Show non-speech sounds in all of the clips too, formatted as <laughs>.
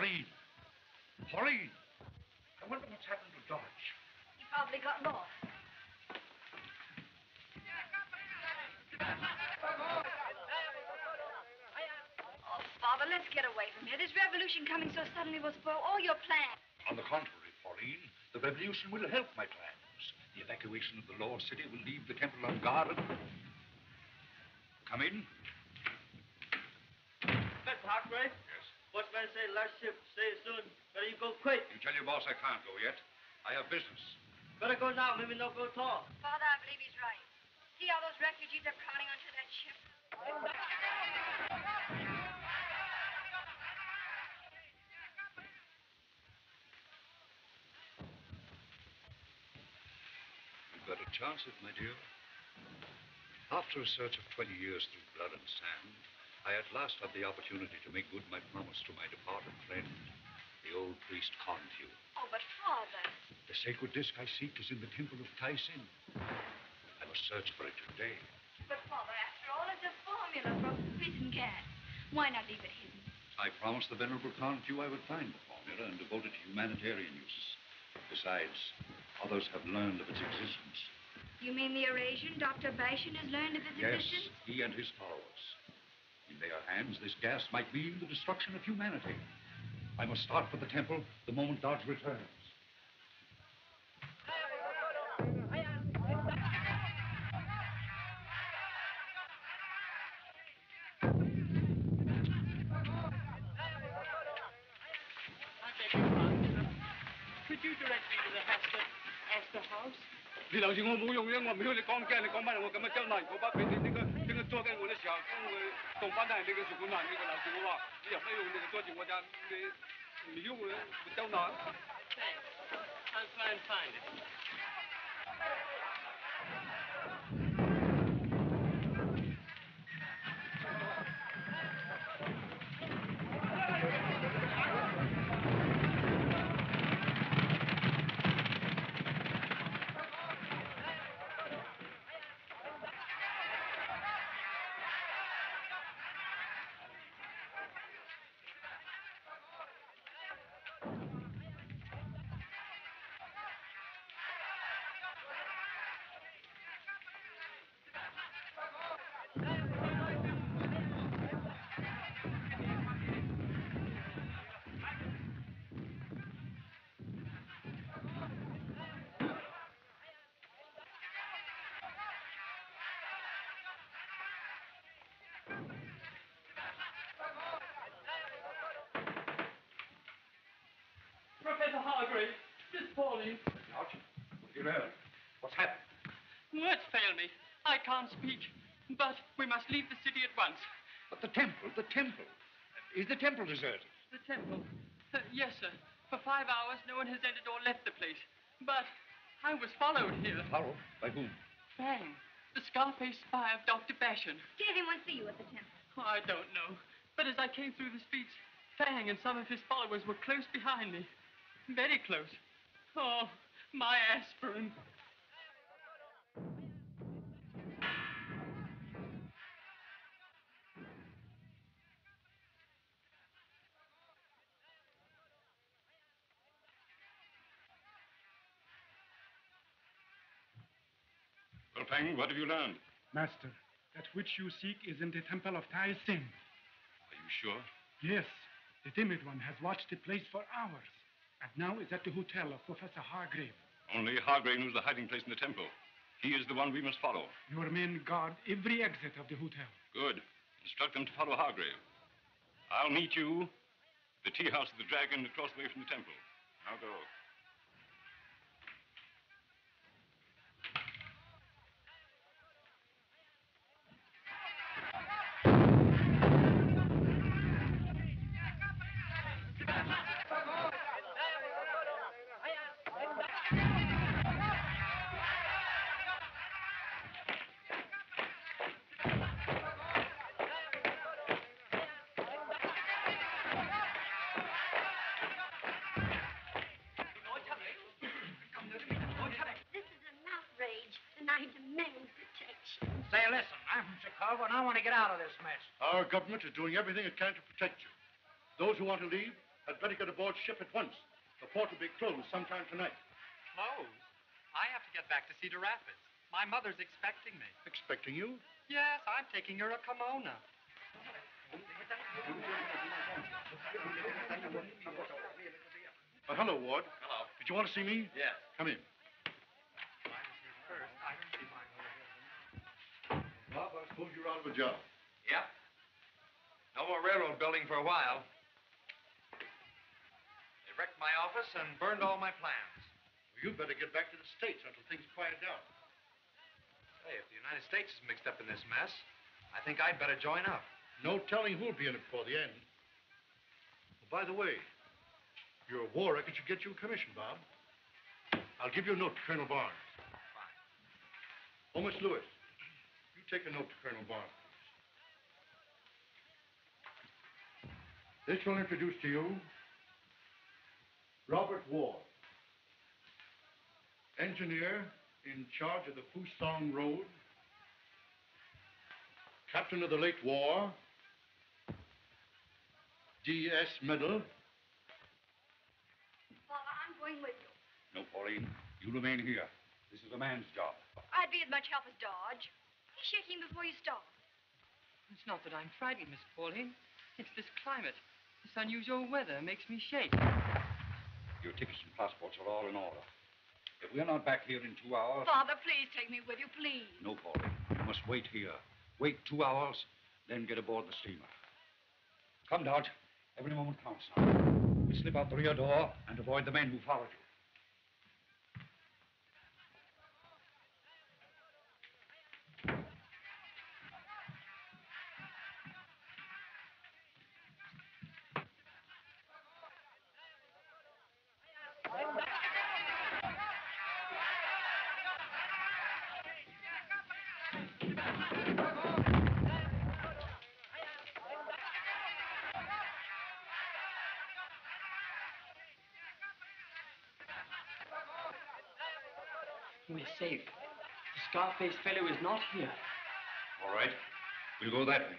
Pauline. Pauline. I wonder what's happened to Dodge. He probably got lost. Oh, Father, let's get away from here. This revolution coming so suddenly will spoil all your plans. On the contrary, Pauline, the revolution will help my plans. The evacuation of the lost city will leave the temple unguarded. Come in. Inspector Hargrave? Yes. Watchman say last shift, stay soon. Better you go quick. You tell your boss I can't go yet. I have business. Better go now, maybe no go tall. Father, I believe he's right. See how those refugees are crowding onto that ship? You've got a chance of it, my dear. After a search of 20 years through blood and sand, I at last had the opportunity to make good my promise to my departed friend, the old priest Confu. Oh, but Father. The sacred disc I seek is in the temple of Tai Sin. I must search for it today. But Father, after all, it's a formula for prison gas. Why not leave it hidden? I promised the venerable Confu I would find the formula and devote it to humanitarian uses. Besides, others have learned of its existence. You mean the Eurasian, Dr. Bashan, has learned of its Yes, existence? he and his followers into your hands, this gas might mean the destruction of humanity. I must start for the temple the moment Dodge returns. Could you direct me to the Hester mà miêu thì 做给我的小跟我董班长那个主管难那个老师傅话，你也费用那个做给我家你，你用的不刁难。对 Professor Hargrave, this Pauline. Dodge, you know, what's happened? Words fail me. I can't speak. But we must leave the city at once. But the temple, the temple. Is the temple deserted? The temple? Uh, yes, sir. For five hours, no one has entered or left the place. But I was followed here. Followed? By whom? Fang, the Scarface spy of Dr. Bashan. Did anyone see you at the temple? Oh, I don't know. But as I came through the streets, Fang and some of his followers were close behind me. Very close. Oh, my aspirin. Well, Fang, what have you learned? Master, that which you seek is in the temple of Tai Sin. Are you sure? Yes, the timid one has watched the place for hours, and now is at the hotel of Professor Hargrave. Only Hargrave knows the hiding place in the temple. He is the one we must follow. Your men guard every exit of the hotel. Good. Instruct them to follow Hargrave. I'll meet you at the tea house of the dragon across the way from the temple. Now go. Say, listen, I'm from Chicago, and I want to get out of this mess. Our government is doing everything it can to protect you. Those who want to leave I'd better get aboard ship at once. The port will be closed sometime tonight. Close? I have to get back to Cedar Rapids. My mother's expecting me. Expecting you? Yes, I'm taking her a kimono. Uh, hello, Ward. Hello. Did you want to see me? Yes. Come in. First, I don't see why. Suppose you're out of a job. Yep. No more railroad building for a while. They wrecked my office and burned all my plans. Well, you'd better get back to the States until things quiet down. Hey, if the United States is mixed up in this mess, I think I'd better join up. No telling who'll be in it before the end. Oh, by the way, you're a war record should get you a commission, Bob. I'll give you a note to Colonel Barnes. Fine. Oh, Miss Lewis, you take a note to Colonel Barnes. This will introduce to you Robert Ward, engineer in charge of the Fusong Road, captain of the late war, D.S. Medal, Father, I'm going with you. No, Pauline. You remain here. This is a man's job. I'd be as much help as Dodge. He's shaking before you start. It's not that I'm frightened, Miss Pauline. It's this climate. This unusual weather makes me shake. Your tickets and passports are all in order. If we're not back here in two hours. Father, please take me with you, please. No, Pauline. You must wait here. Wait two hours, then get aboard the steamer. Come, Dodge. Every moment counts now. You slip out the rear door and avoid the men who followed you. We're safe. The Scarface fellow is not here. All right. We'll go that way.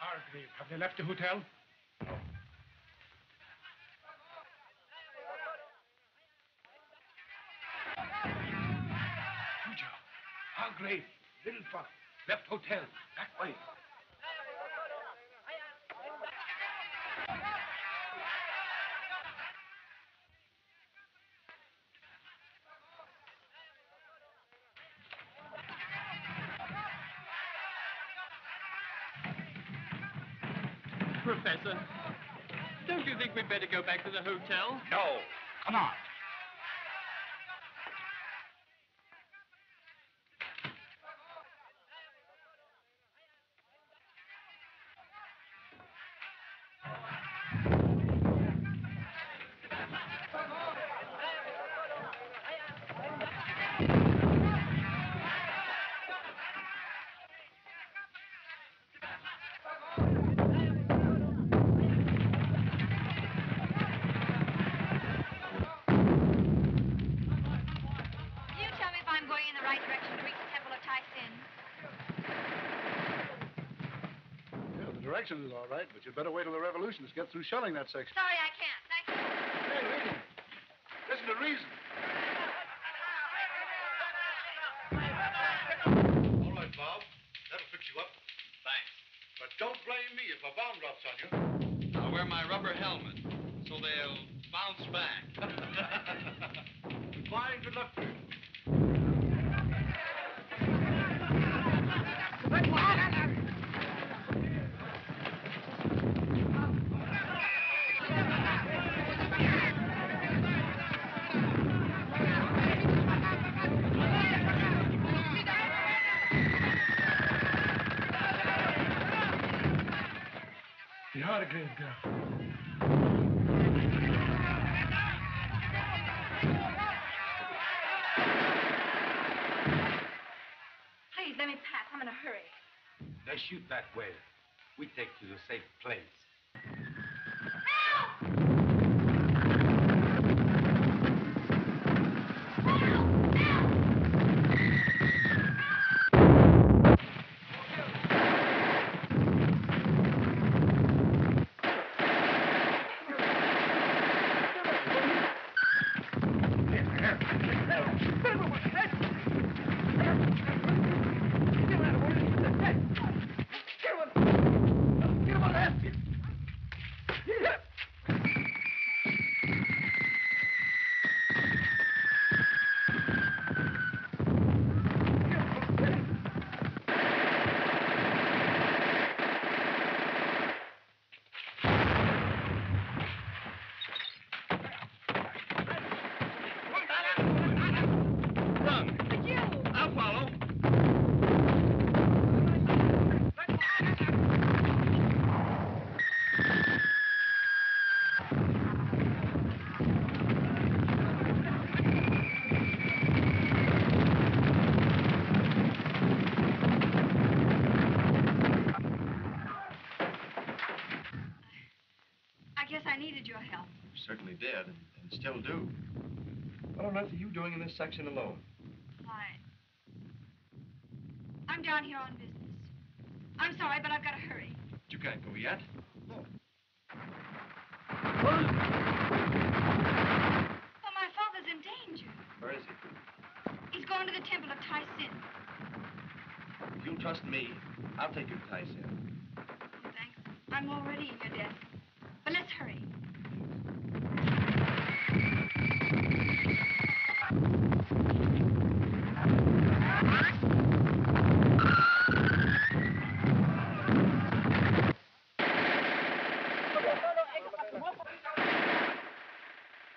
Hargrave, have they left the hotel? Cujo, Hargrave, little fella, left hotel, Professor, don't you think we'd better go back to the hotel? No. Come on. Yeah, the direction is all right, but you'd better wait till the revolutionists get through shelling that section. Sorry, I can't. Thank you. Hey, lady, listen to reason. All right, Bob. That'll fix you up. Thanks. But don't blame me if a bomb drops on you. I'll wear my rubber helmet so they'll bounce back. <laughs> Goodbye and good luck to you. Please, let me pass. I'm in a hurry. They shoot that way. We take to the safe place. follow. I guess I needed your help. You certainly did, and, still do. What on earth are you doing in this section alone? I. I'm down here on business. I'm sorry, but I've got to hurry. You can't go yet. No. Well, my father's in danger. Where is he? He's going to the temple of Tai Sin. If you'll trust me, I'll take you to Tai Sin. Thanks. I'm already in your debt. But let's hurry.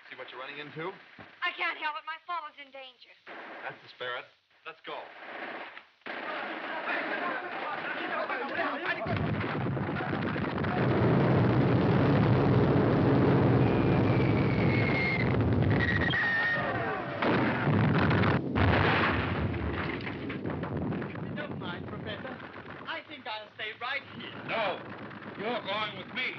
See what you're running into? I can't help it. My father's in danger. That's the spirit. Let's go. Don't mind, Professor. I think Stay right here. No, you're going with me.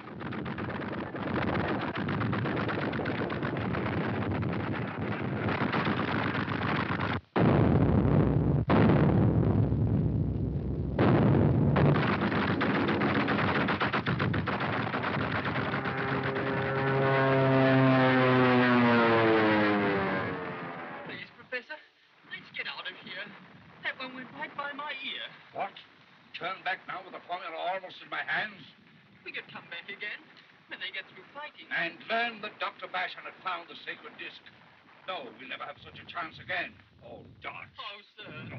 Please, Professor, let's get out of here. That one went right by my ear. What? Turn back now with the formula almost in my hands? We could come back again when they get through fighting. And learn that Dr. Bashan had found the sacred disc. No, we'll never have such a chance again. Oh, Dodge. Oh, sir. No.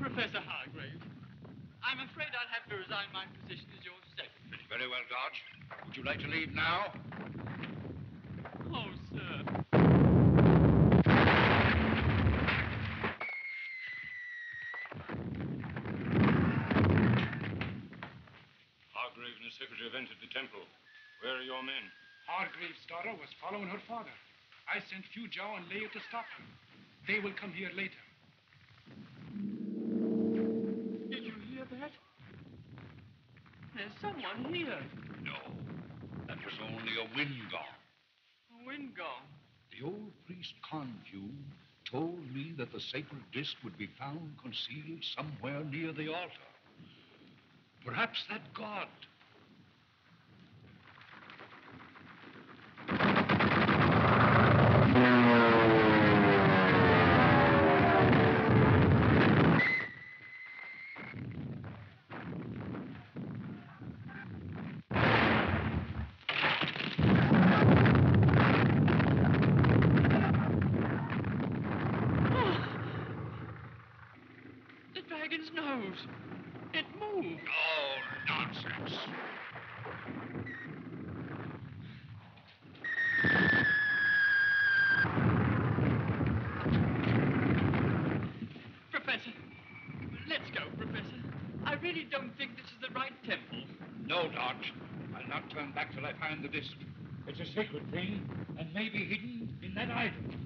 Professor Hargrave, I'm afraid I'll have to resign my position as your secretary. Very well, Dodge. Would you like to leave now? Oh, sir. Hargrave and his secretary have entered the temple. Where are your men? Hargrave's daughter was following her father. I sent Fujao and Leia to stop him. They will come here later. Did you hear that? There's someone here. No. That was only a wind gong. A wind gone. The old priest Confu told me that the sacred disc would be found concealed somewhere near the altar. Perhaps that god. The dragon's nose. It moved. Oh, nonsense. Professor, let's go, Professor. I really don't think this is the right temple. No, Dodge. I'll not turn back till I find the disc. It's a sacred thing, and may be hidden in that idol.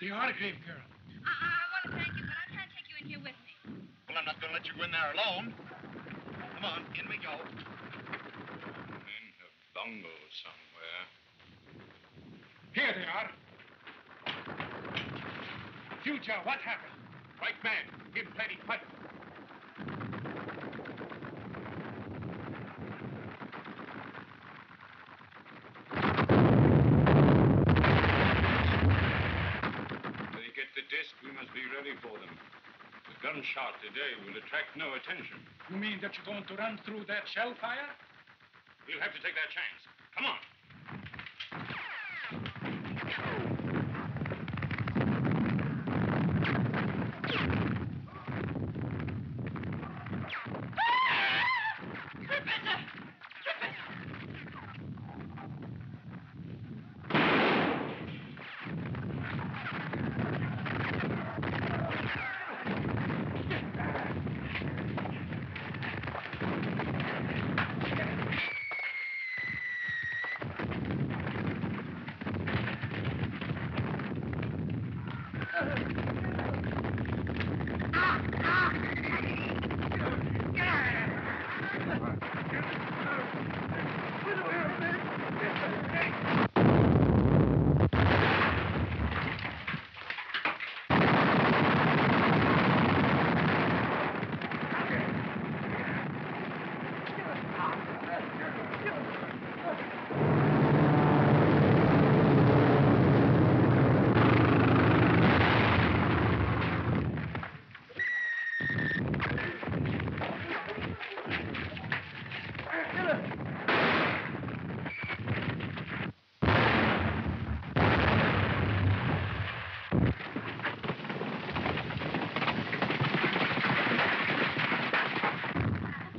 The Hargrave girl. I, I, I want to thank you, but I can't take you in here with me. Well, I'm not going to let you go in there alone. Come on, in we go. In a bungle somewhere. Here they are. Future, what happened? White man, give plenty pipe. They get the disc, we must be ready for them. The gunshot today will attract no attention. You mean that you're going to run through that shell fire? We'll have to take that chance. Come on.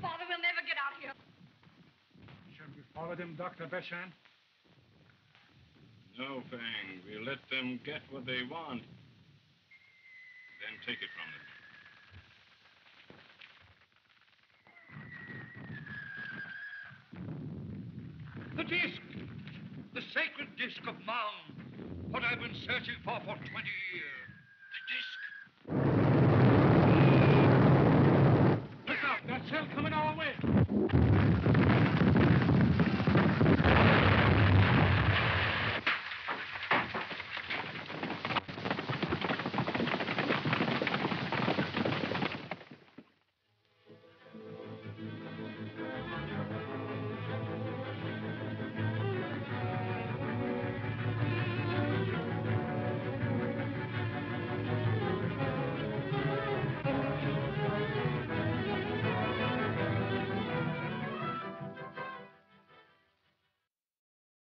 Father, we'll never get out of here. Shall we follow them, Dr. Bashan? No, Fang. We'll let them get what they want. Then take it from them. The disc! The sacred disc of Maun! What I've been searching for for 20 years.